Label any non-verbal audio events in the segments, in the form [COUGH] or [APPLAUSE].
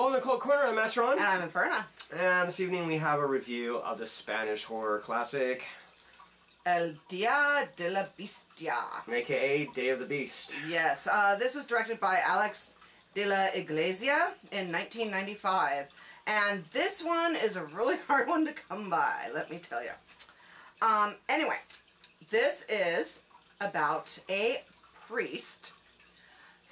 Welcome to Kult Corner, I'm Matron. And I'm Inferna. And this evening we have a review of the Spanish horror classic, El Dia de la Bestia. aka Day of the Beast. Yes, uh, this was directed by Alex de la Iglesia in 1995. And this one is a really [LAUGHS] hard one to come by, let me tell you. Um, anyway, this is about a priest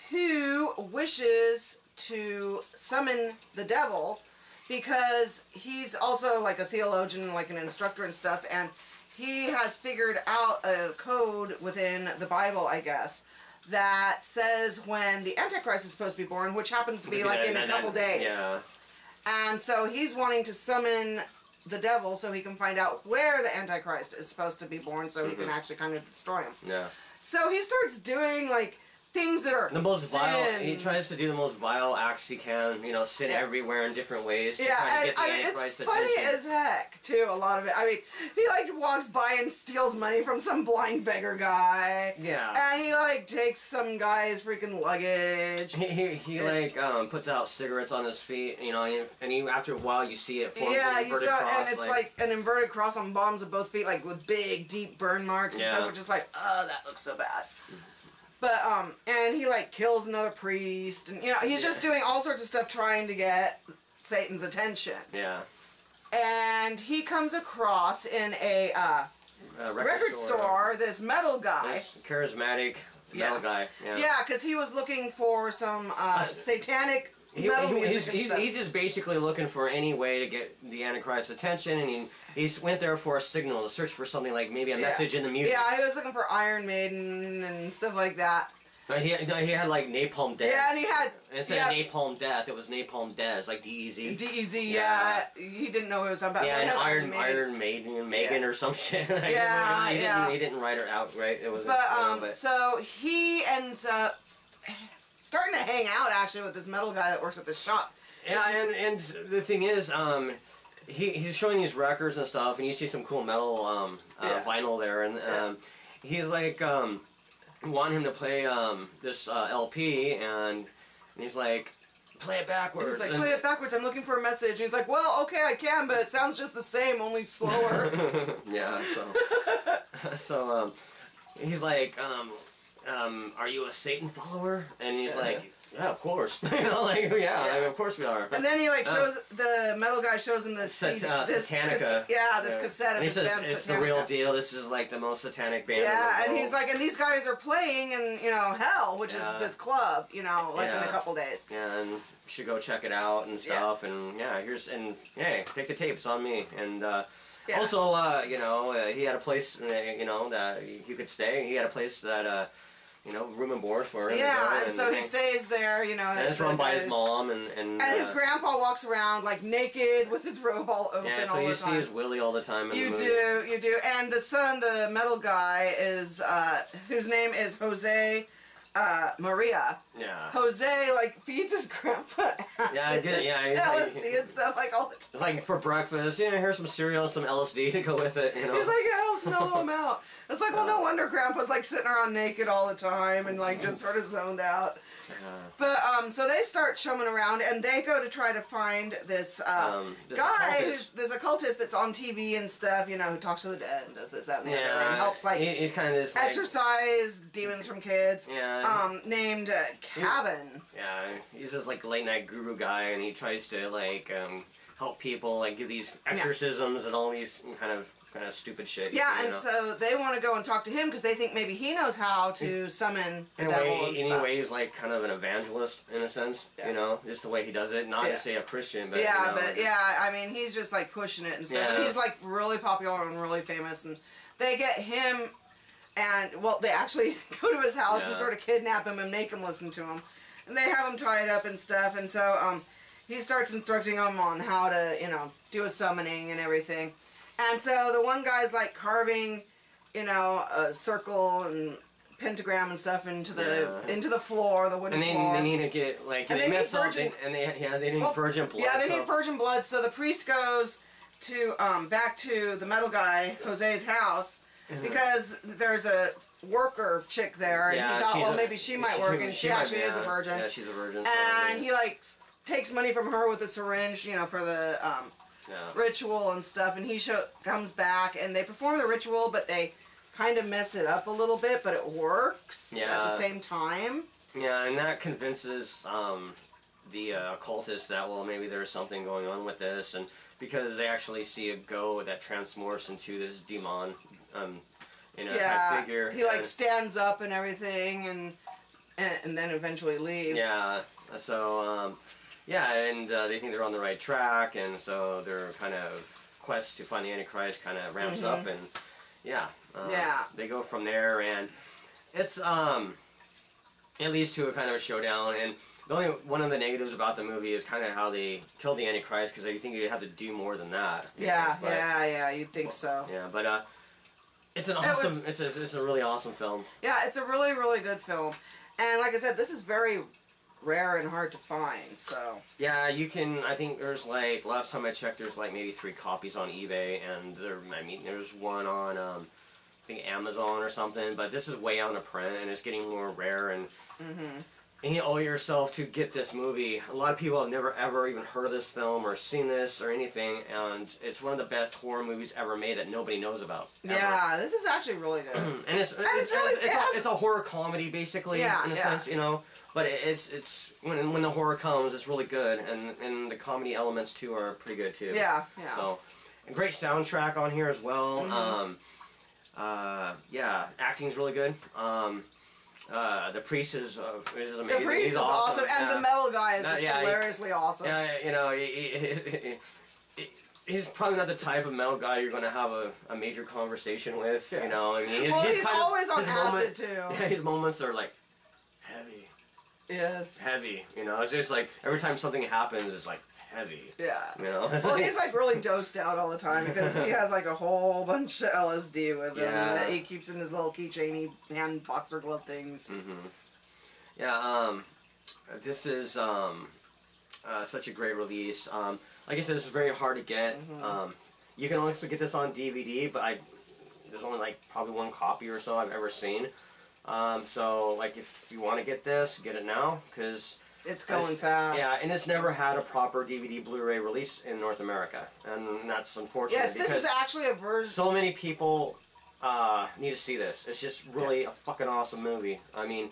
who wishes to summon the devil because he's also like a theologian, like an instructor and stuff, and he has figured out a code within the Bible, I guess, that says when the Antichrist is supposed to be born, which happens to be like in a couple days. Yeah. And so he's wanting to summon the devil so he can find out where the Antichrist is supposed to be born so he mm-hmm. can actually kind of destroy him. Yeah. So he starts doing like things that are The most vile, he tries to do the most vile acts he can, you know, sin Yeah. everywhere in different ways to Yeah, try to and get the I mean, it's Antichrist's funny attention. as heck, too, a lot of it. I mean, he, like, walks by and steals money from some blind beggar guy. Yeah. And he, like, takes some guy's freaking luggage. He, he, he like um, puts out cigarettes on his feet, you know, and, and he, after a while you see it forms yeah, an you inverted saw, cross. and it's like, an inverted cross on bombs of both feet, like, with big, deep burn marks and Yeah. stuff, which is like, oh, that looks so bad. But, um, and he, like, kills another priest, and, you know, he's just doing all sorts of stuff trying to get Satan's attention. yeah, And he comes across in a, uh, uh, record store, this metal guy. This charismatic Yeah. metal guy. Yeah. Yeah, because he was looking for some uh, satanic He, he- he's, he's, he's just basically looking for any way to get the Antichrist's attention, and he he's went there for a signal to search for something like maybe a Yeah. message in the music. Yeah, he was looking for Iron Maiden and stuff like that. No, he, no, he had like Napalm Death. Yeah, and he had Instead yeah, of Napalm Death, it was Napalm Dez, like D-E-Z. DEZ. Yeah. Yeah. he didn't know what it was about. yeah, and Iron Maiden. Iron Maiden, Megan Yeah. or some [LAUGHS] shit. Like, Yeah, he didn't, yeah. He didn't write her out right. It was. But um, but. so he ends up starting to hang out actually with this metal guy that works at this shop. Yeah, and and the thing is, um, he he's showing these records and stuff, and you see some cool metal um uh, Yeah. vinyl there, and um, he's like um, want him to play um this uh, LP, and, and he's like, play it backwards. He's like, and- play it backwards. I'm looking for a message. And he's like, well, okay, I can, but it sounds just the same, only slower. [LAUGHS] Yeah, so [LAUGHS] so um, he's like, um, um, are you a Satan follower? And he's Yeah. like, yeah, of course. [LAUGHS] you know, like yeah, Yeah. like, of course we are. and then he like Uh, shows the metal guy shows him this Sat- uh, this Satanica. yeah, this Yeah. cassette of And he says it's the real deal. This is like the most satanic band. the Yeah, and he's like, and these guys are playing in you know hell, which Yeah. is this club, you know, like in a couple days. yeah, and should go check it out and stuff. And yeah, here's and hey, take the tapes on me. And uh, Yeah. also, uh, you know, uh, he had a place, uh, you know, that he could stay. He had a place that, uh, you know, room and board for him. Yeah, and so he stays there, you know. And it's run by his mom and and, And his uh, grandpa walks around like naked with his [LAUGHS] robe all open Yeah, all so you the see time. his Willie all the time. You the do, you do. And the son, the metal guy, is uh, whose name is Jose uh, Maria. Yeah. Jose like feeds his grandpa acid Yeah, I did, yeah, like- LSD and stuff like all the time. Like for breakfast, yeah, here's some cereal, some LSD to go with it. You know. He's like, it helps mellow him out. It's like, well, no wonder Grandpa's like sitting around naked all the time and like just sort of zoned out. Uh, But um, so they start chumming around and they go to try to find this uh, Um, this guy who's there's a cultist that's on TV and stuff, you know, who talks to the dead and does this, that, and the other, and helps like he- he's kind of this like, exorcise demons from kids. Yeah. Um, named uh, Cavan. Yeah, he's this like late night guru guy, and he tries to like um, help people, like give these exorcisms and all these kind of kind of stupid shit. Yeah, you and know. so they want to go and talk to him because they think maybe he knows how to summon in a way, and in stuff. a way, he's like kind of an evangelist in a sense. Yeah. You know, just the way he does it. Not Yeah. to say a Christian, but yeah, you know, but just- yeah, I mean, he's just like pushing it and stuff. Yeah. He's like really popular and really famous, and they get him, and well, they actually [LAUGHS] go to his house and sort of kidnap him and make him listen to him, and they have him tied up and stuff, and so um, he starts instructing them on how to you know do a summoning and everything, and so the one guy's like carving, you know, a circle and pentagram and stuff into the Yeah. into the floor, the wooden And they, floor. they need to get like And they, they need mess virgin- and they yeah they need Well, virgin blood. Yeah, they so- need virgin blood. So the priest goes to um, back to the metal guy Jose's house because there's a worker chick there, and Yeah, he thought, well, a- maybe she might work, and she, might actually is a virgin. Yeah, she's a virgin. so, and yeah. he like takes money from her with a syringe, you know, for the um, Yeah. ritual and stuff, and he show, comes back and they perform the ritual, but they kind of mess it up a little bit, but it works at the same time. Yeah, and that convinces um, the uh, occultists that well maybe there's something going on with this, and because they actually see a go that transmorphs into this demon, um, you know, yeah, type figure. he like and- stands up and everything, and and, and then eventually leaves. Yeah. So um, yeah, and uh, they think they're on the right track, and so their kind of quest to find the Antichrist kind of ramps up, and yeah, uh, Mm-hmm. Yeah. they go from there, and it's um, it leads to a kind of a showdown, and the only one of the negatives about the movie is kind of how they kill the Antichrist because you think you have to do more than that. know, Yeah, but- yeah, yeah. You'd think so. Yeah, but uh, it's an It awesome. was- it's a, it's a really awesome film. Yeah, it's a really, really good film. And like I said, this is very rare and hard to find. So Yeah, you can. I think there's like last time I checked, there's like maybe three copies on eBay, and there. I mean, there's one on um, I think Amazon or something. But this is way out of print, and it's getting more rare. And, and you owe yourself to get this movie. A lot of people have never ever even heard of this film or seen this or anything, and it's one of the best horror movies ever made that nobody knows about. ever. yeah, this is actually really good. [CLEARS THROAT] and it's it's, it's really- it's, it a, it's a horror comedy basically Yeah, in a yeah. sense, you know. But it's it's when when the horror comes, it's really good, and and the comedy elements too are pretty good too. Yeah, yeah. So, a great soundtrack on here as well. Mm-hmm. Um, uh, yeah, acting's really good. Um, uh, the priest is uh, is the priest He's is awesome, and yeah. the metal guy is just yeah, he- hilariously awesome. Yeah, you know, he, he, he- he's probably not the type of metal guy you're going to have a, a major conversation with. Yeah. You know, I mean, his, Well, his he's kind of- always on acid, moment- [LAUGHS] too. Yeah, his moments are like heavy, Yes. heavy. You know, it's just like every time something happens, it's like heavy. Yeah. You know. Well, he's like really [LAUGHS] dosed out all the time because he has like a whole bunch of LSD with him Yeah. that he keeps in his little keychainy hand boxer glove things. Mm-hmm. Yeah, um, this is um, uh, such a great release. Um, like I said, this is very hard to get. Mm-hmm. Um, you can also get this on DVD, but I there's only like probably one copy or so I've ever seen. Um, so like if you want to get this, get it now because It's going fast. yeah, and it's never had a proper DVD Blu-ray release in North America, and that's unfortunate. Yes, this is actually a version. so many people uh, need to see this. It's just really a fucking awesome movie. I mean,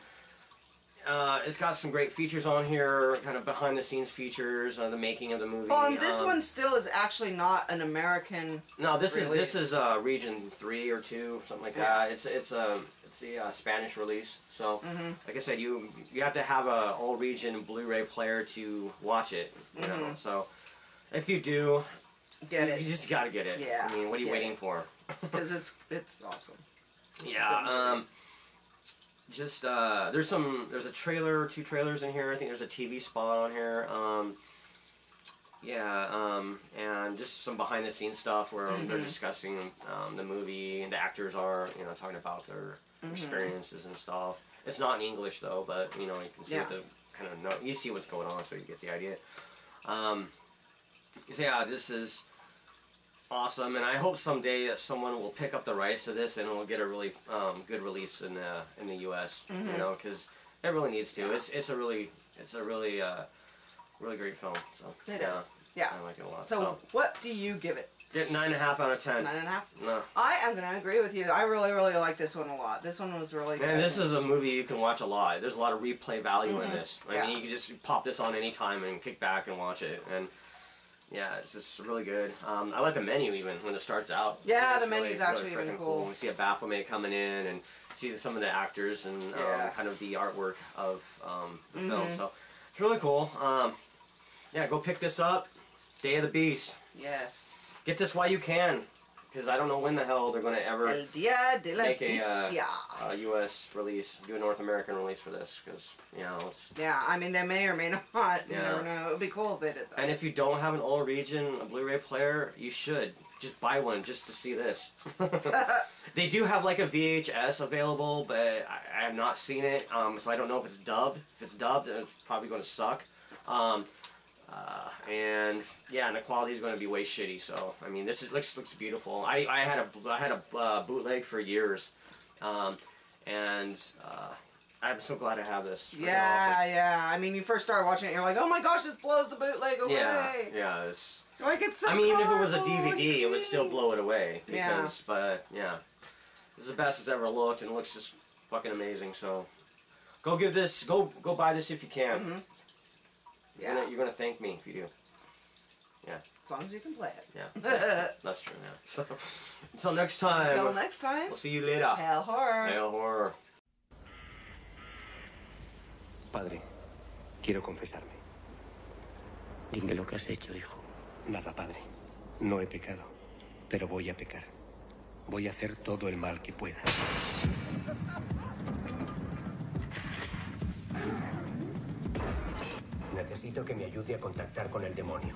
uh, it's got some great features on here, kind of behind the scenes features, uh, the making of the movie. Well, and this um, one still is actually not an American. No, this is this is uh, region three or two, something like Yeah. that. It's it's a it's the uh, Spanish release. So, Mm-hmm. like I said, you you have to have a all region Blu-ray player to watch it. You know, so if you do, Get you, it you just got to get it. Yeah, I mean, what are you waiting it. for? [LAUGHS] because it's it's awesome. It's a Yeah. good movie. Just uh, there's some there's a trailer, two trailers in here. I think there's a TV spot on here. Um, yeah, um, and just some behind the scenes stuff where Mm-hmm. they're discussing um, the movie and the actors are you know talking about their Mm-hmm. experiences and stuff. It's not in English though, but you know you can see what Yeah. the kind of know you see what's going on, so you get the idea. Um, so yeah, this is awesome, and I hope someday someone will pick up the rights to this and it'll get a really um, good release in the in the U.S. Mm-hmm. You know, because it really needs to. It's it's a really it's a really uh, really great film. So It yeah, is. Yeah. I like it a lot. So, So, what do you give it? get nine and a half out of ten. Nine and a half. No. I am gonna agree with you. I really, really like this one a lot. This one was really good. Man, this is a movie you can watch a lot. There's a lot of replay value in this. I Mm-hmm. Yeah. mean, you can just pop this on any time and kick back and watch it. And yeah, it's just really good. Um, I like the menu even when it starts out. Yeah, the menu's actually even freaking cool. We see a Baphomet coming in and see some of the actors and um, Yeah. Mm-hmm. kind of the artwork of um, the film. So it's really cool. Um, yeah, go pick this up. Day of the Beast. yes. Get this while you can, because I don't know when the hell they're going to ever El Dia de la make a uh, uh, U.S. release, do a North American release for this, because you know. Yeah, I mean they may or may [LAUGHS] not. You Yeah. never know. It would be cool if they did that. and if you don't have an all region a Blu-ray player, you should just buy one just to see this. [LAUGHS] [LAUGHS] they do have like a VHS available, but I, I have not seen it, um, so I don't know if it's dubbed. If it's dubbed, it's probably going to suck. Um, uh, and yeah, and the quality is going to be way shitty. So I mean, this is, looks looks beautiful. I, I had a I had a uh, bootleg for years, um, and uh, I'm so glad I have this. Yeah, yeah. I mean, you first start watching it, you're like, oh my gosh, this blows the bootleg away. Yeah, yeah. It's. Like it's so. I mean, if it was a DVD, it would still blow it away. Yeah. Because, but uh, yeah, this is the best it's ever looked, and it looks just fucking amazing. So, go give this, go go buy this if you can. Mhm. You're, Yeah, gonna, you're gonna thank me if you do. as long as you can play it. Yeah, [LAUGHS] that's true. Yeah. So, until next time. Until next time, We'll see you later. hell horror. Hail horror. Padre, quiero confesarme. Dime lo que has hecho, hijo. Nada, padre. No he pecado, pero voy a pecar. Voy a hacer todo el mal que pueda. Necesito que me ayude a contactar con el demonio.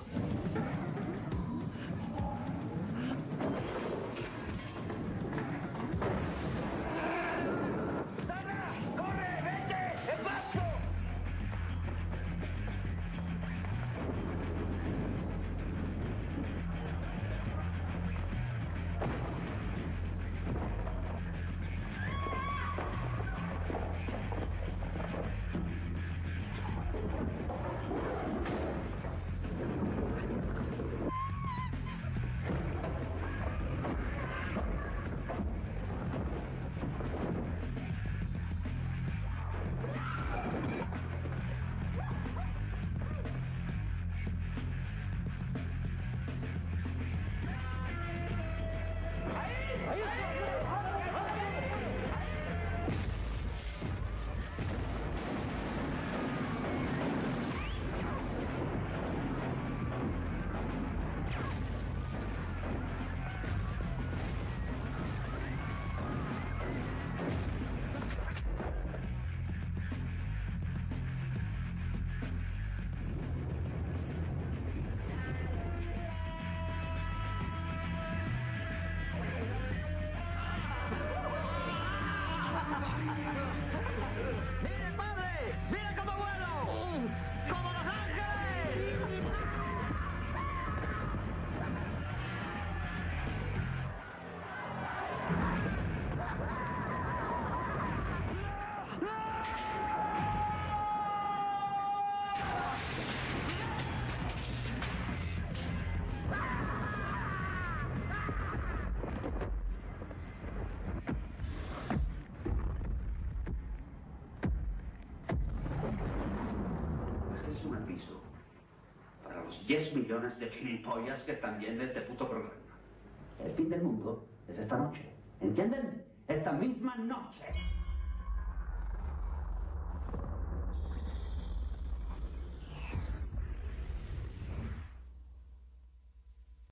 Los 10 millones de gilipollas que están viendo este puto programa. El fin del mundo es esta noche. ¿Entienden? Esta misma noche.